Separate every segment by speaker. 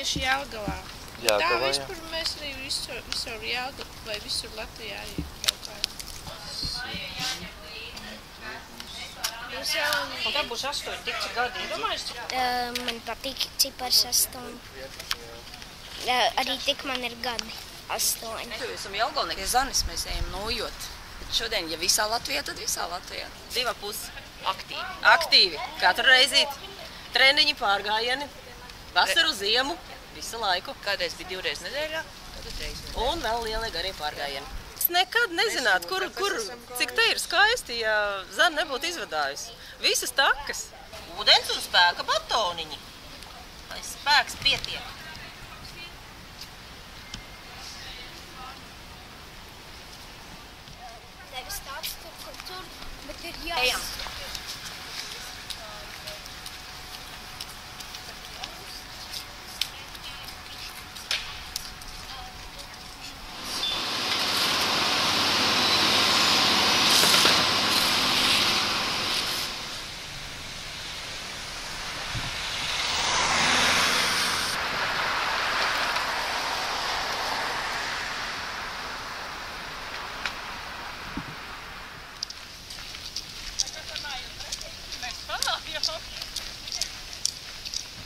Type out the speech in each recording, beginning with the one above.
Speaker 1: tieši Jelgavā.
Speaker 2: Jā,
Speaker 1: Tā
Speaker 2: Jelgavā, jā.
Speaker 1: vispār mēs arī visur, visur Jelgavu vai visur Latvijā arī braukājam. Jūs jau
Speaker 3: Un tad būs astoņi, tik cik gadi iedomājas,
Speaker 4: Uh, man patīk cipars astoņi. Uh, arī tik man ir gadi astoņi.
Speaker 5: Mēs esam Jelgavnieki, Zanis mēs ejam nojot. Šodien, ja visā Latvijā, tad visā Latvijā.
Speaker 6: Diva pus aktīvi. Aktīvi. Katru reizīti. Treniņi, pārgājieni. Vasaru, ziemu. Visu laiku.
Speaker 7: Kādreiz bija divreiz nedēļā, tagad reiz.
Speaker 6: Un vēl lielie garie pārgājieni. Es nekad nezinātu, kur, kur, cik te ir skaisti, ja zana nebūtu izvadājusi. Visas takas. Ūdens un spēka batoniņi. Lai spēks pietiek.
Speaker 4: Nevis tāds tur, kur tur, bet ir jāsaka.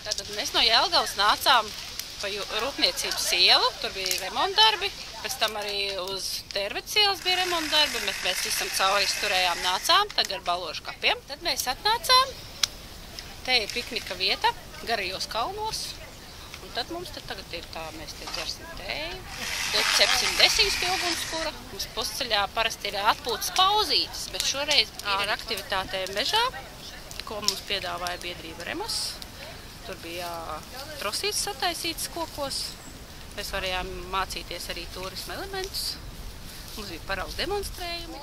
Speaker 3: Tātad mēs no Jelgavas nācām pa Rūpniecības ielu, tur bija remontdarbi, pēc tam arī uz Tervets ielas bija remontdarbi, mēs, mēs visam cauri turējām nācām, tagad ar balošu kapiem. Tad mēs atnācām, te ir piknika vieta, garajos kalnos, un tad mums te tagad ir tā, mēs te dzersim tēju, te cepsim desiņas pie ugunskura, mums pusceļā parasti ir atpūtas pauzītes, bet šoreiz ar aktivitātēm mežā, ko mums piedāvāja biedrība Remos. Tur bija trosītes sataisītas kokos. Mēs varējām mācīties arī turisma elementus. Mums bija paraugs demonstrējumi.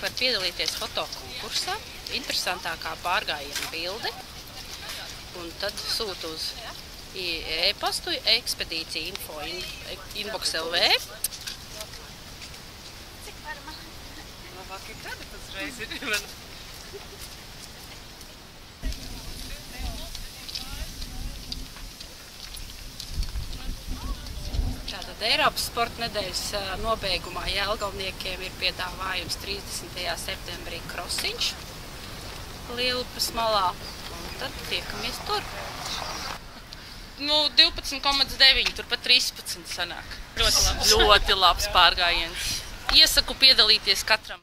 Speaker 3: Var piedalīties fotokonkursā. Interesantākā pārgājiena bilde. Un tad sūt uz e-pastu ekspedīcija info in, inbox LV.
Speaker 6: Labākie gadi tas reiz ir.
Speaker 3: Tātad Eiropas sporta nedēļas nobeigumā Jelgavniekiem ir piedāvājums 30. septembrī krosiņš Lielupas malā. Un tad tiekamies tur.
Speaker 8: Nu, 12,9, turpat 13 sanāk.
Speaker 3: Ļoti labs.
Speaker 8: Ļoti labs pārgājiens. Iesaku piedalīties katram.